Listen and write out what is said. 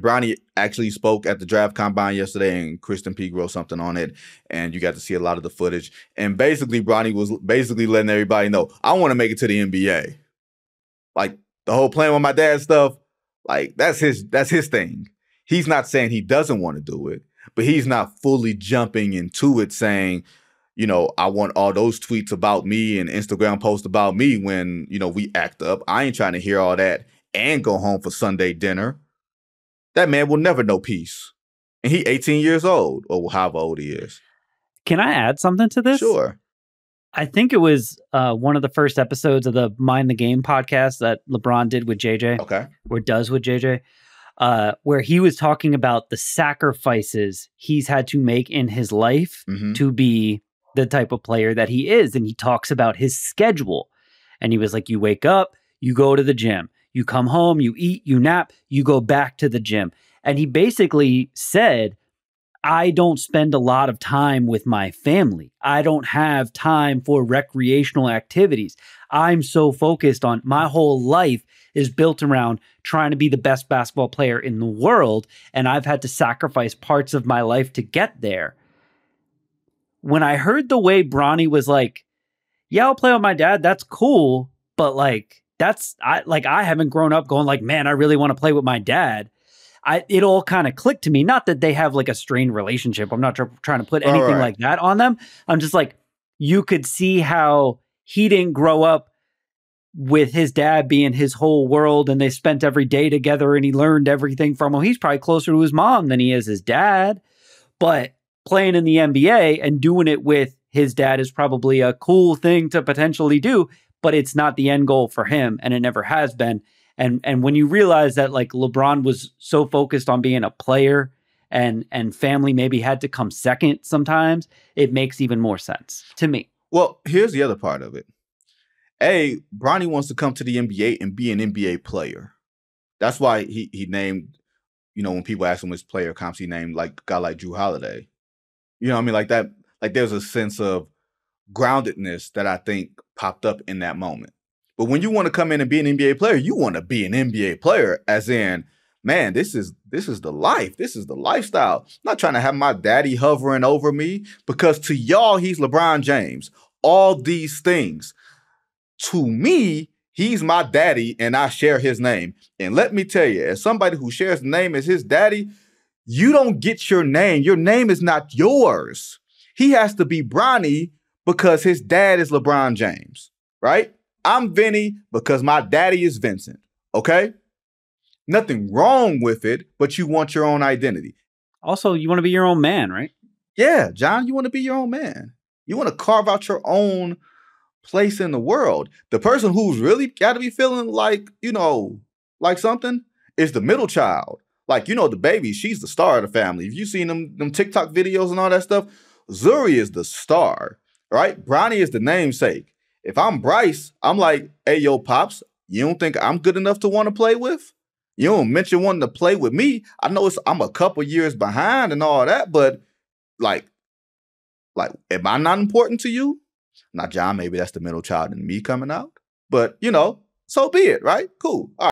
Bronny actually spoke at the draft combine yesterday, and Krysten Peek wrote something on it, and you got to see a lot of the footage. And basically, Bronny was basically letting everybody know, I want to make it to the NBA. Like the whole playing with my dad stuff, like that's his that's his thing. He's not saying he doesn't want to do it, but he's not fully jumping into it saying, you know, I want all those tweets about me and Instagram posts about me when, you know, we act up. I ain't trying to hear all that and go home for Sunday dinner. That man will never know peace. And he 18 years old, or however old he is. Can I add something to this? Sure. I think it was uh, one of the first episodes of the Mind the Game podcast that LeBron did with JJ. Okay. Or does with JJ. Uh, where he was talking about the sacrifices he's had to make in his life Mhm. to be the type of player that he is. And he talks about his schedule. And he was like, You wake up, you go to the gym, you come home, you eat, you nap, you go back to the gym. And he basically said, I don't spend a lot of time with my family. I don't have time for recreational activities. I'm so focused on my whole life is built around trying to be the best basketball player in the world. And I've had to sacrifice parts of my life to get there. When I heard the way Bronny was like, yeah, I'll play with my dad. That's cool. But like, that's I like I haven't grown up going like, man, I really want to play with my dad. I it all kind of clicked to me. Not that they have like a strained relationship. I'm not tr- trying to put anything right. like that on them. I'm just like you could see how he didn't grow up with his dad being his whole world and they spent every day together and he learned everything from him. He's probably closer to his mom than he is his dad. But playing in the NBA and doing it with his dad is probably a cool thing to potentially do, but it's not the end goal for him and it never has been. And and when you realize that like LeBron was so focused on being a player and and family maybe had to come second sometimes, it makes even more sense to me. Well, here's the other part of it. A, Bronny wants to come to the NBA and be an NBA player. That's why he he named, you know, when people ask him his player comps, he named like guy like Jrue Holiday. You know I mean? Like that, like there's a sense of groundedness that I think popped up in that moment. But when you want to come in and be an NBA player, you want to be an NBA player, as in, man, this is this is the life. This is the lifestyle. I'm not trying to have my daddy hovering over me because to y'all, he's LeBron James. All these things. To me, he's my daddy and I share his name. And let me tell you, as somebody who shares the name as his daddy, you don't get your name. Your name is not yours. He has to be Bronny because his dad is LeBron James, right? I'm Vinny because my daddy is Vincent, okay? Nothing wrong with it, but you want your own identity. Also, you want to be your own man, right? Yeah, John, you want to be your own man. You want to carve out your own place in the world. The person who's really got to be feeling like, you know, like something is the middle child. Like, you know, the baby, she's the star of the family. If you seen them, them TikTok videos and all that stuff, Zuri is the star, right? Bronny is the namesake. If I'm Bryce, I'm like, hey, yo, Pops, you don't think I'm good enough to want to play with? You don't mention wanting to play with me. I know it's I'm a couple years behind and all that, but like, like, am I not important to you? Now, John, maybe that's the middle child in me coming out. But you know, so be it, right? Cool. All right.